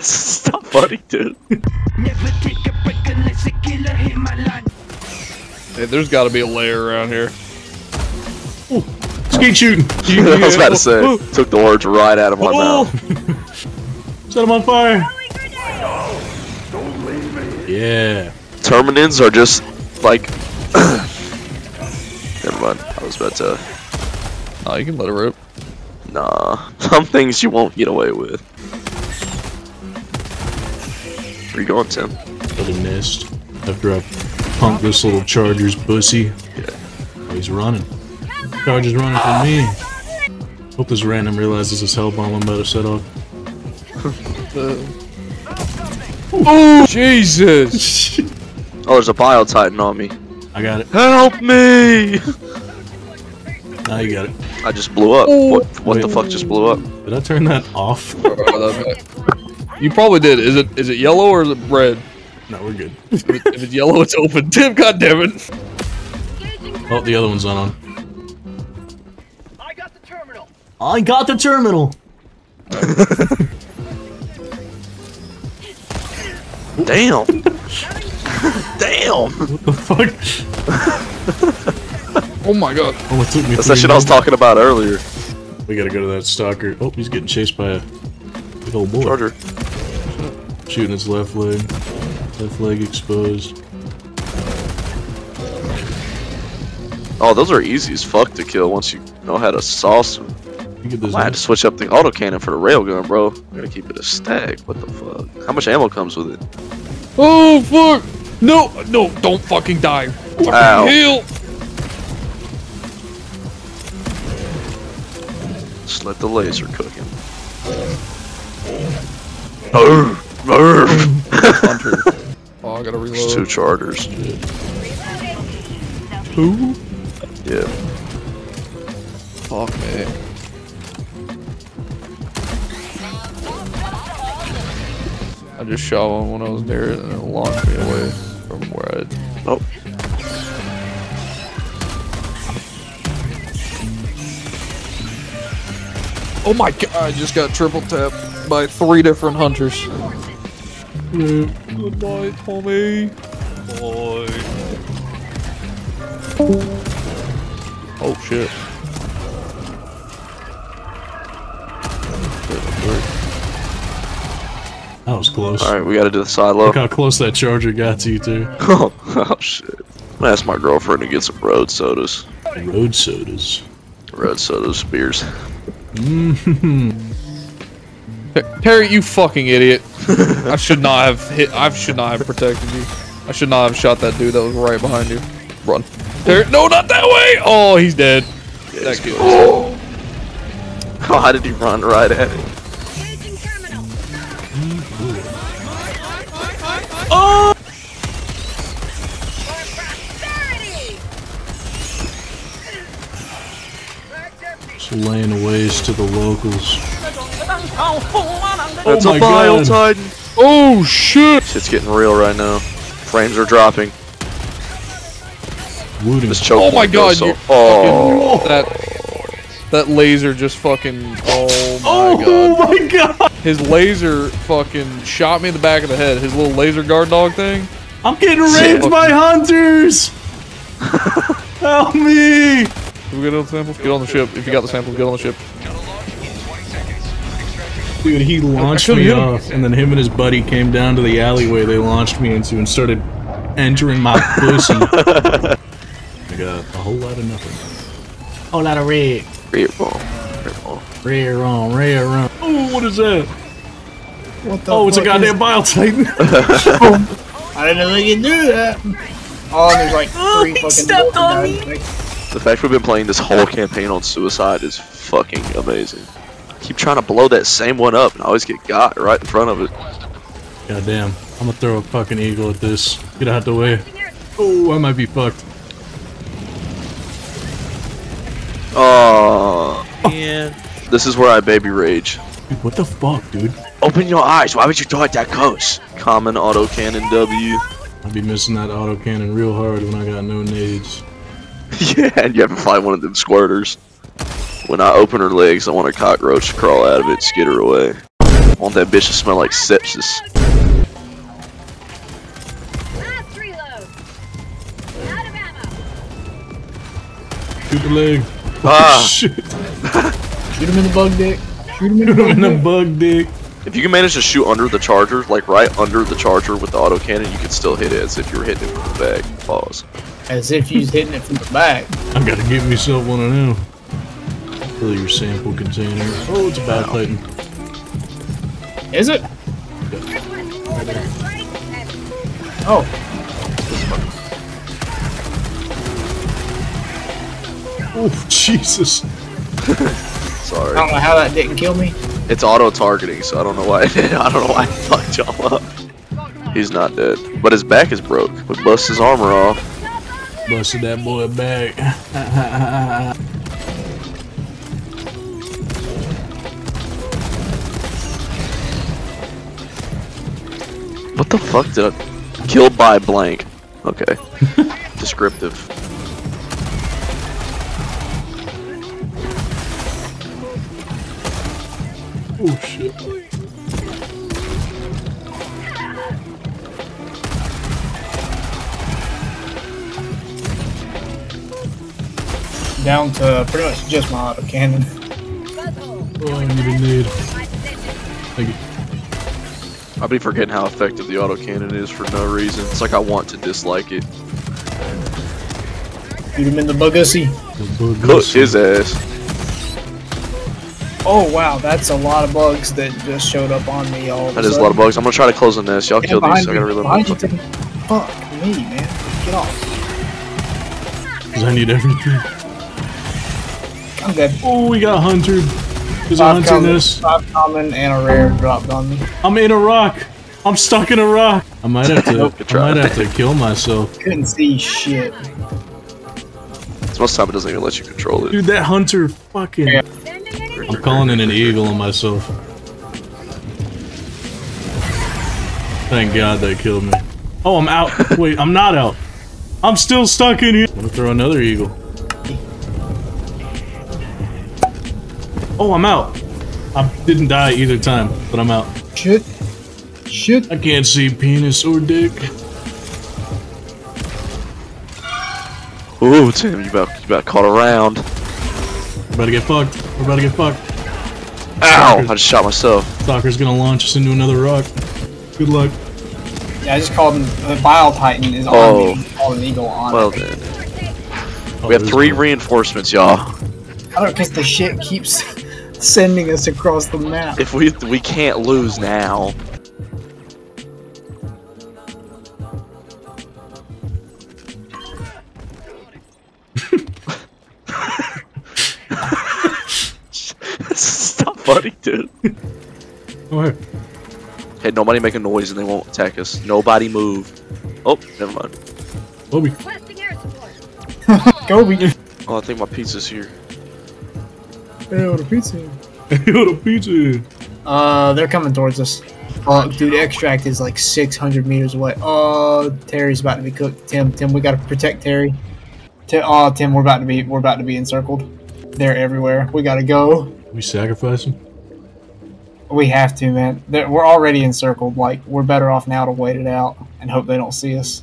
Stop funny, dude. Hey, there's got to be a layer around here. Skeet shooting. I was about to say, took the words right out of my Oh! mouth. Set him on fire. Yeah. Terminids are just like. Never mind. I was about to. Oh, you can let it rip. Nah. Some things you won't get away with. Where you going, Tim? Little nest. After I punk this little Chargers bussy. Oh, he's running. Chargers running for me. Hope this random realizes this hell bomb I'm about to set off. Oh, Jesus! Oh, there's a Bile Titan on me. I got it. Help me! Now you got it. I just blew up. What, what the fuck just blew up? Did I turn that off? you probably did. Is it is it yellow or is it red? no, we're good. If, it- if it's yellow, it's open. Tim, goddammit. Oh, the other one's not on. I got the terminal. I got the terminal. Damn! Damn! What the fuck? Oh my god. Oh, it took me That's three that shit I was talking about earlier. We gotta go to that stalker. Oh, he's getting chased by a big old boy. Charger. Shooting his left leg. Left leg exposed. Oh, those are easy as fuck to kill once you know how to sauce them. You get this. I had to switch up the autocannon for the railgun, bro. I gotta keep it a stack. What the fuck? How much ammo comes with it? Oh fuck! No, no, don't fucking die. Fucking Ow. heal. Just let the laser cook him. Arr, arr. Hunter. Oh, I gotta There's two reload. chargers. Who? Yeah. Fuck me. I just shot one when I was near it and it launched me away from where I. Oh. Oh my god! I just got triple tapped by three different hunters. Goodbye, Tommy. Bye. Oh shit. That was close. Alright, we gotta do the silo. Look how close that charger got to you, too. oh, oh shit. I'm gonna ask my girlfriend to get some road sodas. Road sodas. Road sodas, beers. Mm-hmm. Terry, you fucking idiot. I should not have hit. I should not have protected you. I should not have shot that dude that was right behind you. Run. Terry, no, not that way. Oh, he's dead. That kid. Oh, how did he run right at it? Just laying waste to the locals. That's oh my a Bio God. Titan! Oh shit. It's getting real right now. Frames are dropping. Wooting. This choke Oh my god, so- you Oh, fucking that that laser just fucking oh my Oh god. my god! His laser fucking shot me in the back of the head. His little laser guard dog thing. I'm getting raped by hunters! Help me! Can we get on the samples? Get on the ship. If you got the samples, get on the ship. Dude, he launched me off, and then him and his buddy came down to the alleyway they launched me into and started entering my pussy. I got a whole lot of nothing. A Whole lot of red. Rear ball. Rear ball. Red on, red on. Oh, what is that? What the Oh, it's a goddamn is- Bile Titan. I didn't know they could do that. Oh, there's like oh, three fucking stepped on me. guys. The fact we've been playing this whole campaign on suicide is fucking amazing. I keep trying to blow that same one up and I always get got right in front of it. God damn. I'm gonna throw a fucking eagle at this. Get out the way. Oh, I might be fucked. Oh, man. This is where I baby rage. Dude, what the fuck, dude? Open your eyes. Why would you dart that close? Common autocannon W. I'd be missing that autocannon real hard when I got no nades. yeah, and you have to find one of them squirters. When I open her legs, I want a cockroach to crawl out of it, skid her away. I want that bitch to smell like sepsis. Last reload. Out. Shoot the leg. Ah, Shit. Shoot him in the bug dick. Shoot him in the Shoot him bug in the dick. bug dick. if you can manage to shoot under the charger, like right under the charger with the autocannon, you can still hit it as if you were hitting it from the back. Pause. As if he's hitting it from the back. I gotta get myself one of them. Fill your sample container. Oh, it's a bad titan. Is it? Oh, Oh, Jesus. Sorry. I don't know how that didn't kill me. It's auto targeting, so I don't know why. I don't know why I fucked y'all up. He's not dead, but his back is broke. We bust his armor off. Busted that boy back. What the fuck did I? Killed by blank. Okay. Descriptive. oh, shit. Down to pretty much just my auto cannon. Oh, I need a nade. Thank you. I'll be forgetting how effective the autocannon is for no reason. It's like I want to dislike it. Shoot him in the bugussy. The bug Cook his ass. Oh wow, that's a lot of bugs that just showed up on me all. That is a lot of bugs. I'm gonna try to close the nest. Y'all kill these. So I gotta reload my Behind you, fucking. Fuck me, man. Get off. 'Cause I need everything. I'm dead. Oh, we got hunted. There's a Five hunter common, nest. five common and a rare dropped on me. I'm in a rock. I'm stuck in a rock. I might have to. Nope, I might try. have to kill myself. Couldn't see shit. So most time it doesn't even let you control it. Dude, that hunter fucking. Yeah. Sending it in. I'm calling in an eagle on myself. Thank God that killed me. Oh, I'm out. Wait, I'm not out. I'm still stuck in here. I'm gonna throw another eagle. Oh, I'm out. I didn't die either time, but I'm out. Shit. Shit. I can't see penis or dick. Ooh, Tim, you about you about caught around. We're about to get fucked. We're about to get fucked. Ow! I just shot myself. Stalker's gonna launch us into another rock. Good luck. Yeah, I just called him. The Bile Titan is on Oh. me. Called an eagle on. Well it. then, Oh, we have three one. reinforcements, y'all. I don't because the shit keeps sending us across the map. If we we can't lose now. Stop funny, dude. Where? Hey, nobody make a noise and they won't attack us. Nobody move. Oh, never mind. Obi. Requesting air. Kobe. Oh, I think my pizza's here. Hey, what a pizza. Yo, the pizza. Uh, they're coming towards us. Oh, dude, extract is like 600 meters away. Oh, Terry's about to be cooked. Tim, Tim, we gotta protect Terry. Ti- oh, uh, Tim, we're about to be, we're about to be encircled. They're everywhere. We gotta go. We sacrificing? We have to, man. They're, we're already encircled. Like, we're better off now to wait it out and hope they don't see us.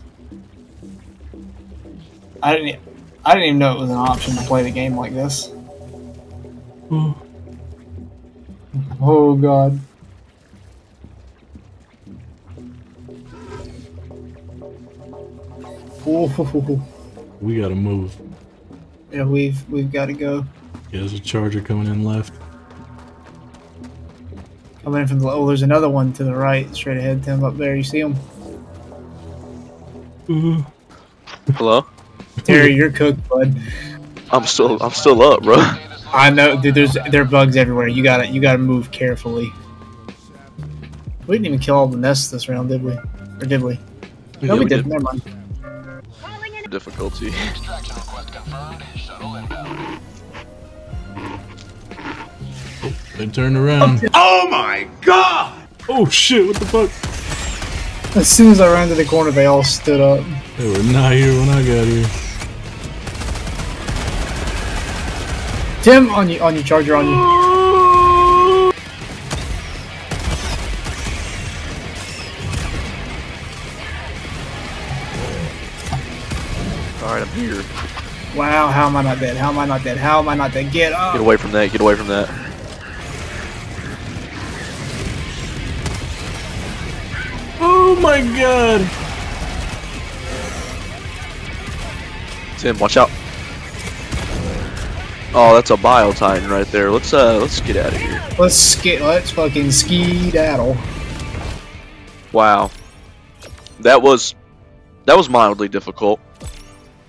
I didn't, I didn't even know it was an option to play the game like this. Oh, Oh God. Ooh, we gotta move. yeah, we've we've got to go. Yeah, there's a charger coming in left. Coming in from the oh, there's another one to the right, straight ahead. Tim up there, you see him? Hello? Terry, you're cooked, bud. I'm still I'm still up, bro. I know, dude. There's there are bugs everywhere. You gotta you gotta move carefully. We didn't even kill all the nests this round, did we? Or did we? Yeah, No, we, we did. did. Never mind. Calling in. Difficulty. They turned around. Oh my god! Oh shit, what the fuck? As soon as I ran to the corner, they all stood up. They were not here when I got here. Tim, on you, on you, charger on you. Alright, I'm here. Wow, how am I not dead? How am I not dead? How am I not dead? Get up! Get away from that, get away from that. Oh my god! Tim, watch out. Oh, that's a bile titan right there. Let's uh let's get out of here. Let's skit. Let's fucking ski daddle. Wow. That was that was mildly difficult.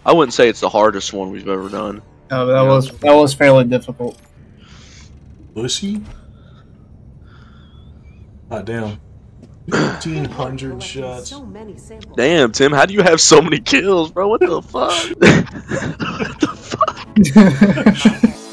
I wouldn't say it's the hardest one we've ever done. Oh, that was that was fairly difficult. Pussy? Ah, damn. 1500 shots. So many samples. Damn, Tim, how do you have so many kills, bro? What the fuck? what the fuck? 呵呵呵呵